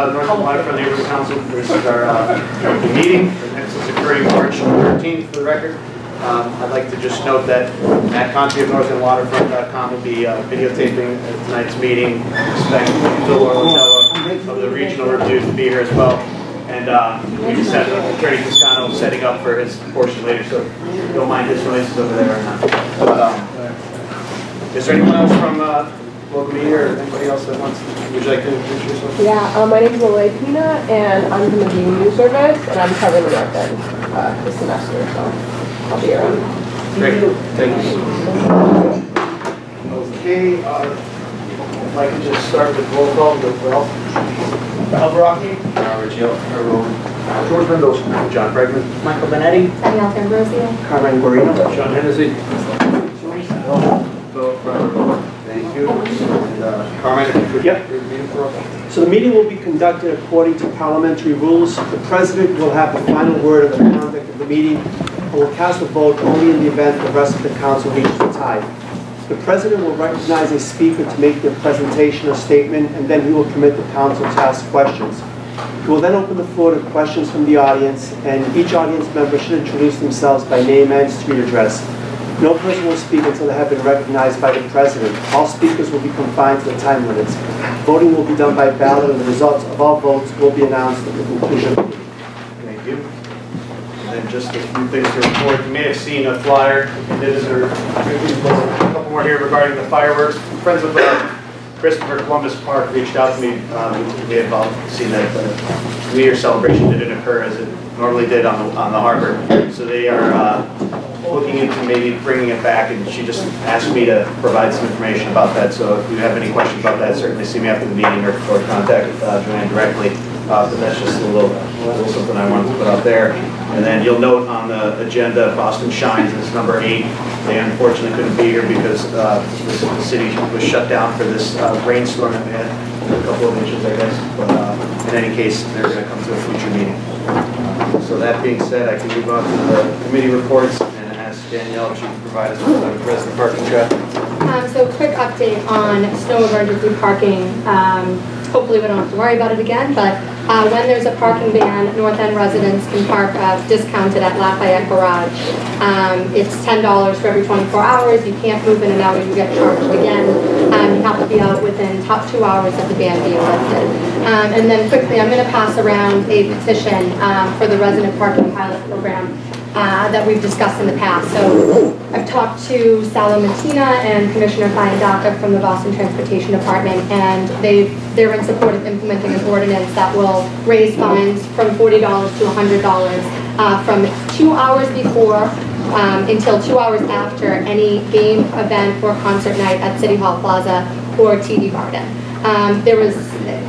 uh, North Waterfront Neighborhood Council. This is our uh, meeting. This is occurring March 13th for the record. Um, I'd like to just note that Matt Conti of northendwaterfront.com will be uh, videotaping tonight's meeting. Expect Phil Orlandella of the Regional Review to be here as well. And uh, we just had Attorney Toscano setting up for his portion later, so don't mind his noises over there or not. But, um, is there anyone else from local media or anybody else that wants, to- would you like to introduce yourself? Yeah, uh, my name is Malay Pina, and I'm from the BU News Service, and I'm covering the North End uh, this semester, so I'll be around. Great, thank you. Okay, uh, I'd like to just start with roll call with Ralph. Ralph Rocky. Robert Jill. George Mendoza. John Bregman. Michael Benetti. Danielle D'Ambrosio. Carmen Guarino. Sean Hennessy. Phil Crawford. So the meeting will be conducted according to parliamentary rules. The president will have the final word of the conduct of the meeting and will cast a vote only in the event the rest of the council reaches a tie. The president will recognize a speaker to make their presentation or statement, and then he will commit the council to ask questions. He will then open the floor to questions from the audience, and each audience member should introduce themselves by name and street address. No person will speak until they have been recognized by the president. All speakers will be confined to the time limits. Voting will be done by ballot, and the results of all votes will be announced at the conclusion. Thank you. And then just a few things to report. You may have seen a flyer, and there's a couple more here regarding the fireworks. Friends of uh, Christopher Columbus Park reached out to me. Um, We had all seen that the New Year celebration didn't occur as it normally did on the, on the harbor. So they are uh, looking into maybe bringing it back, and she just asked me to provide some information about that. So if you have any questions about that, certainly see me after the meeting or or contact uh, Joanne directly. Uh, But that's just a little, a little something I wanted to put out there. And then you'll note on the agenda, Boston Shines is number eight. They unfortunately couldn't be here because uh, the city was shut down for this uh, rainstorm that we had, a couple of inches, I guess. But uh, in any case, they're going to come to a future meeting. So that being said, I can move on to the committee reports Danielle if she can provide us with the resident parking traffic. Um, so quick update on snow emergency parking. Um, hopefully we don't have to worry about it again, but, uh, when there's a parking ban, North End residents can park, uh, discounted at Lafayette Garage. Um, it's ten dollars for every twenty-four hours. You can't move in and out you get charged again. Um, you have to be out within top two hours of the ban being lifted. Um, and then quickly, I'm gonna pass around a petition, um, for the resident parking pilot program uh, that we've discussed in the past. So I've talked to Sal LaMattina and Commissioner Fiandaca from the Boston Transportation Department, and they, they're in support of implementing an ordinance that will raise fines from $40 to $100 uh, from two hours before um, until two hours after any game, event, or concert night at City Hall Plaza or TD Garden. Um, There was,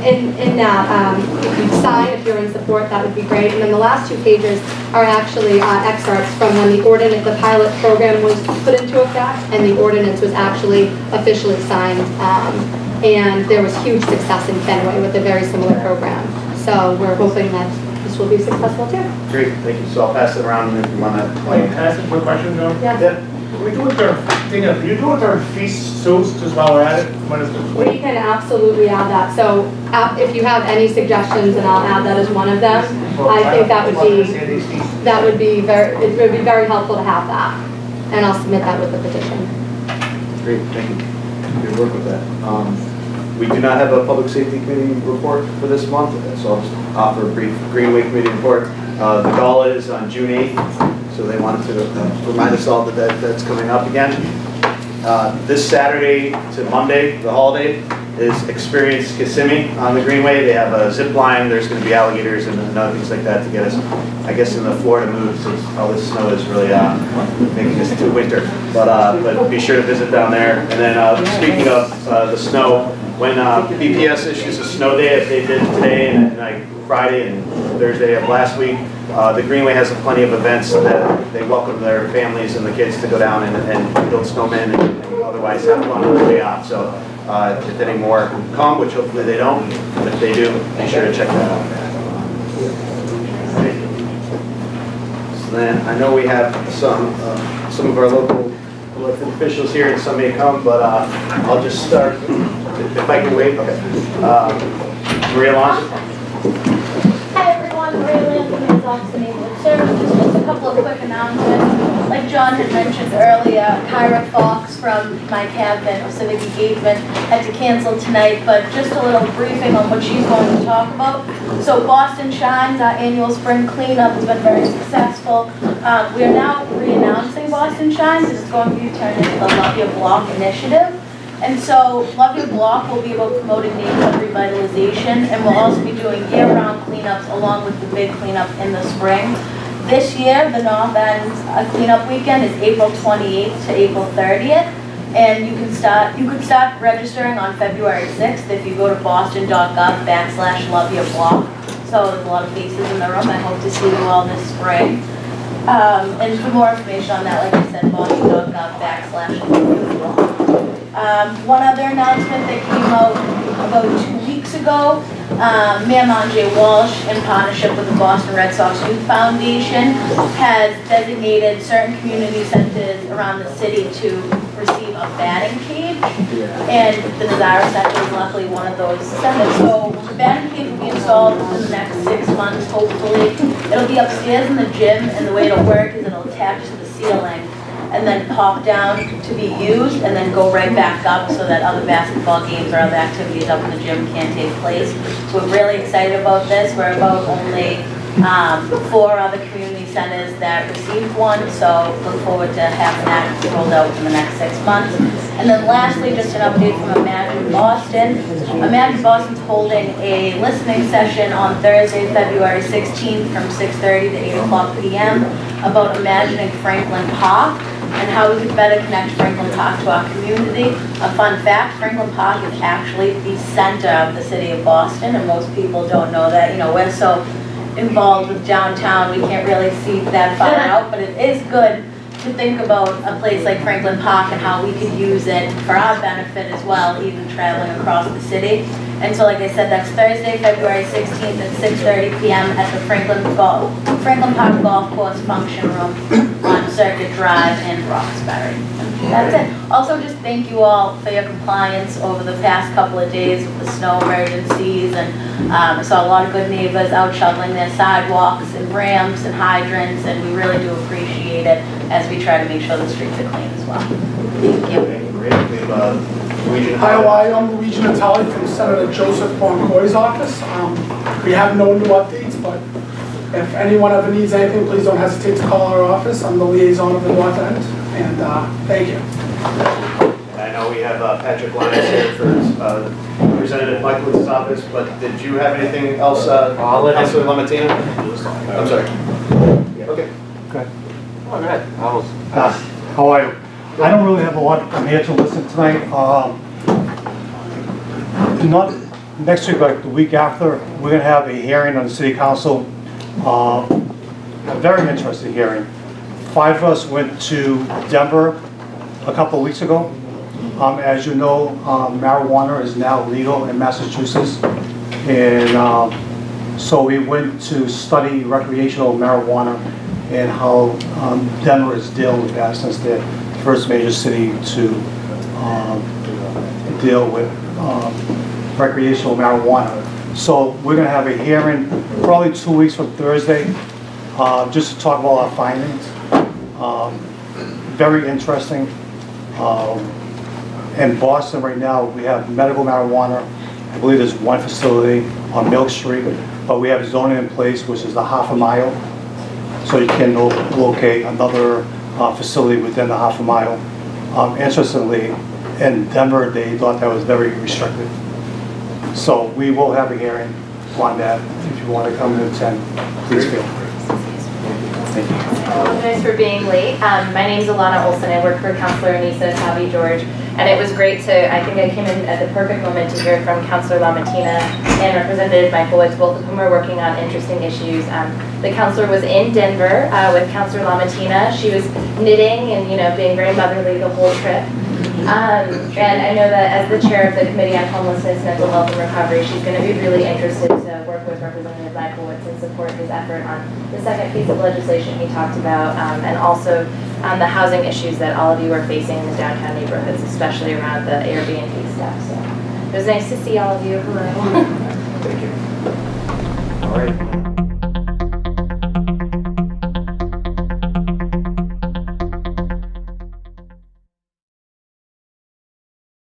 in, in that, um, if you sign, if you're in support, that would be great. And then the last two pages are actually uh, excerpts from when the ordinance, the pilot program was put into effect, and the ordinance was actually officially signed. Um, And there was huge success in Fenway with a very similar program. So we're hoping that this will be successful too. Great, thank you. So I'll pass it around and if you want to. Wait, can I ask a quick question, John? Yeah. We do it during, thing of, you do it during feasts too, just while we're at it, when it's We can absolutely add that. So uh, if you have any suggestions, and I'll add that as one of them, I think that would be, that would be very, it would be very helpful to have that. And I'll submit that with the petition. Great, thank you. Good work with that. Um, We do not have a public safety committee report for this month, so I'll just offer a brief Greenway committee report. Uh, The gala is on June 8th, so they wanted to uh, remind us all that that that's coming up again. Uh, This Saturday to Monday, the holiday, is Experience Kissimmee on the Greenway. They have a zip line, there's going to be alligators and other things like that to get us, I guess, in the Florida mood, since all this snow is really uh, making us too winter. But uh, but be sure to visit down there. And then uh, speaking of uh, the snow, when uh, BPS issues a snow day, as they did today and like Friday and Thursday of last week, uh, the Greenway has plenty of events that they welcome their families and the kids to go down and, and build snowmen and otherwise have fun on the day off. So uh, if any more come, which hopefully they don't, but if they do, be sure to check that out. So then, I know we have some, uh, some of our local elected officials here and some may come, but uh, I'll just start, if I can wait, okay. Uh, Maria Lonson? Hi everyone, Maria the Office of Neighborhood Services. Just a couple of quick announcements. Like John had mentioned earlier, Kyra Fox from my cabinet of Civic Engagement had to cancel tonight, but just a little briefing on what she's going to talk about. So Boston Shines, our annual spring cleanup, has been very successful. Um, We are now re-announcing Boston Shines, it's going to be turned into the Love Your Block initiative. And so Love Your Block will be about promoting neighborhood revitalization, and we'll also be doing year-round cleanups along with the big cleanup in the spring. This year, the North End uh, cleanup weekend is April 28th to April 30th, and you can start, you could start registering on February 6th if you go to boston.gov backslash love your block. So there's a lot of faces in the room, I hope to see you all this spring. Um, and for more information on that, like I said, boston.gov backslash love your block. Um, one other announcement that came out about two weeks ago, um, Mayor Marty Walsh, in partnership with the Boston Red Sox Youth Foundation, has designated certain community centers around the city to receive a batting cage. And the Nazzaro Center is luckily one of those centers. So the batting cage will be installed within the next six months, hopefully. It'll be upstairs in the gym, and the way it'll work is it'll attach to the ceiling and then pop down to be used, and then go right back up so that other basketball games or other activities up in the gym can take place. We're really excited about this. We're about only um, four other community centers that received one, so look forward to having that rolled out in the next six months. And then lastly, just an update from Imagine Boston. Imagine Boston's holding a listening session on Thursday, February 16th from 6:30 to 8 o'clock PM about imagining Franklin Park and how we could better connect Franklin Park to our community. A fun fact, Franklin Park is actually the center of the city of Boston, and most people don't know that. You know, we're so involved with downtown, we can't really see that far out, but it is good to think about a place like Franklin Park and how we could use it for our benefit as well, even traveling across the city. And so, like I said, that's Thursday, February 16th at 6:30 PM at the Franklin Golf, Franklin Park Golf Course Function Room on Circuit Drive in Roxbury. That's it. Also, just thank you all for your compliance over the past couple of days with the snow emergencies. And um, I saw a lot of good neighbors out shoveling their sidewalks and ramps and hydrants, and we really do appreciate it as we try to make sure the streets are clean as well. Thank you. Okay, great. We have, uh, Region Hi, Hawaii, I'm Luigi Natale from Senator Joseph Boncore's office. Um, We have no new updates, but if anyone ever needs anything, please don't hesitate to call our office. I'm the liaison of the North End, and uh, thank you. I know we have uh, Patrick Lyons here for uh, Representative Michael's office, but did you have anything else, uh, Councilor LaMattina? I'm sorry. Okay. Okay. All right, I was, uh, how are you? I don't really have a lot, I'm here to listen tonight. Um, Not next week, but the week after, we're gonna have a hearing on the city council. uh, A very interesting hearing. Five of us went to Denver a couple of weeks ago. Um, As you know, um, marijuana is now legal in Massachusetts. And um, so we went to study recreational marijuana and how um, Denver is dealing with that since they're the first major city to um, deal with um, recreational marijuana. So we're gonna have a hearing probably two weeks from Thursday, uh, just to talk about our findings. Um, Very interesting. Um, In Boston right now, we have medical marijuana. I believe there's one facility on Milk Street, but we have zoning in place, which is a half a mile. So you can locate another uh, facility within the half a mile. Um, Interestingly, in Denver, they thought that was very restrictive. So we will have a hearing on that. If you want to come and attend, please feel free. Thank you. apologize for being late. Um, my is Alana Olson. I work for Councilor Annissa Essaibi George. And it was great to, I think I came in at the perfect moment to hear from Councilor LaMattina and Representative Michlewitz, both of whom are working on interesting issues. Um, the councilor was in Denver uh, with Councilor LaMattina. She was knitting and, you know, being very motherly the whole trip. Um, and I know that as the chair of the Committee on Homelessness, Mental Health and Recovery, she's going to be really interested to work with Representative Michlewitz and support his effort on the second piece of legislation he talked about, um, and also um, the housing issues that all of you are facing in the downtown neighborhoods, especially around the Airbnb stuff. So it was nice to see all of you. Hello. Thank you. All right.